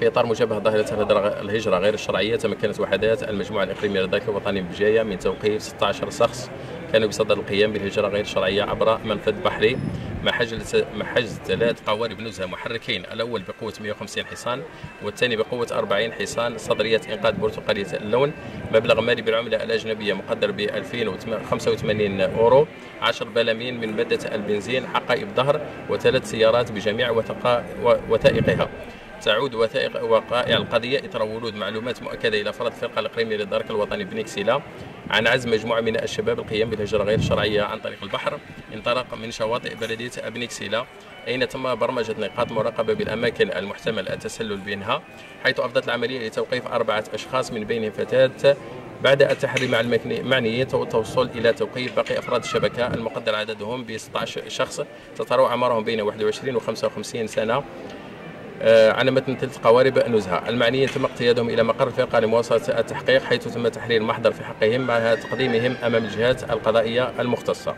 في إطار مجابهه ظاهرة الهجرة غير الشرعية تمكنت وحدات المجموعة الإقليمية للذكاء الوطني بجايه من توقيف 16 شخص كانوا بصدد القيام بالهجرة غير الشرعية عبر منفذ بحري مع حجز مع حجز ثلاث قوارب نزهة محركين الأول بقوة 150 حصان والثاني بقوة 40 حصان صدرية إنقاذ برتقالية اللون مبلغ مالي بالعملة الأجنبية مقدر ب 2085 أورو 10 بلامين من مادة البنزين حقائب ظهر وثلاث سيارات بجميع وثائقها. تعود وثائق وقائع القضية إثر ورود معلومات مؤكدة إلى فرد الفرقة الإقليمية للدرك الوطني بنكسيلا عن عزم مجموعة من الشباب القيام بالهجرة غير الشرعية عن طريق البحر. انطلق من شواطئ بلدية أبنكسيلا أين تم برمجة نقاط مراقبة بالأماكن المحتمل التسلل بينها حيث أفضت العملية لتوقيف أربعة أشخاص من بينهم فتاة بعد التحري مع المعنيين والتوصل إلى توقيف باقي أفراد الشبكة المقدر عددهم ب 16 شخص. تتراوح أعمارهم بين 21 و 55 سنة. على متن ثلاث قوارب نزهة. المعنيين تم اقتيادهم إلى مقر الفرقة لمواصلة التحقيق حيث تم تحرير محضر في حقهم مع تقديمهم أمام الجهات القضائية المختصة.